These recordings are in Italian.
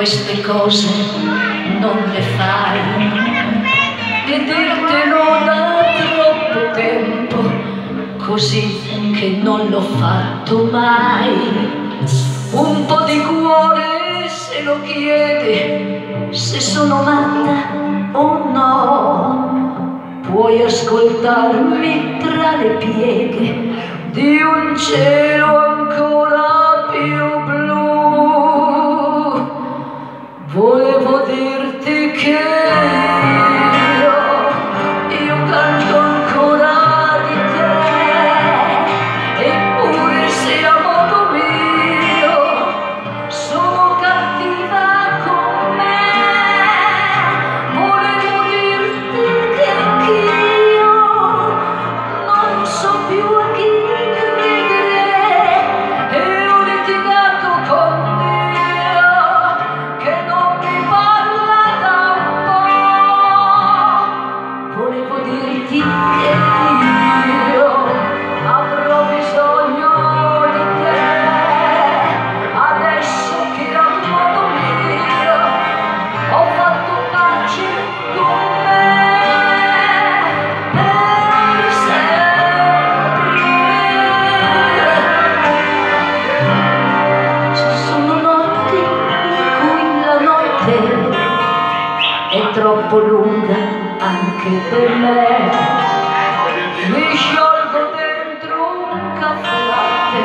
queste cose non le fai così che non l'ho fatto mai. Un po' di cuore se lo chiede se sono matta o no. Puoi ascoltarmi tra le pieghe di un cielo ancora più of you again. Troppo lunga anche per me. Mi sciolgo dentro un caffè latte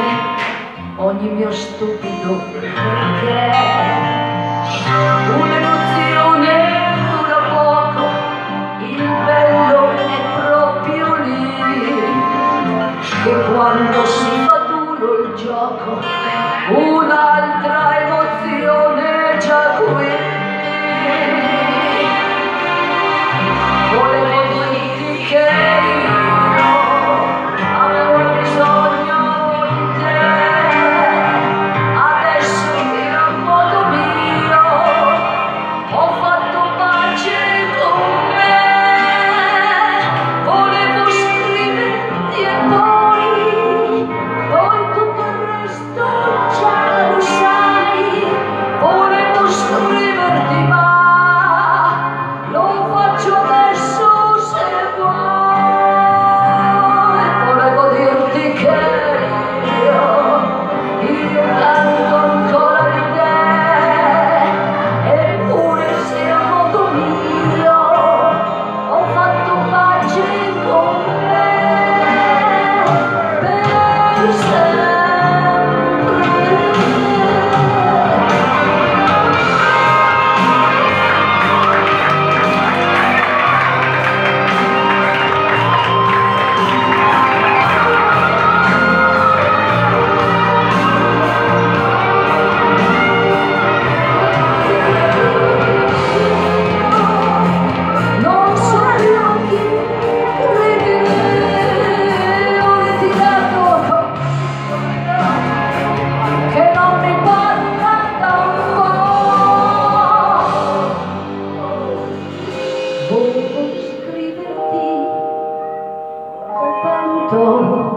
ogni mio stupido perché. Un'emozione dura poco il bello è proprio lì. Che quando si fa duro il gioco emozione Então,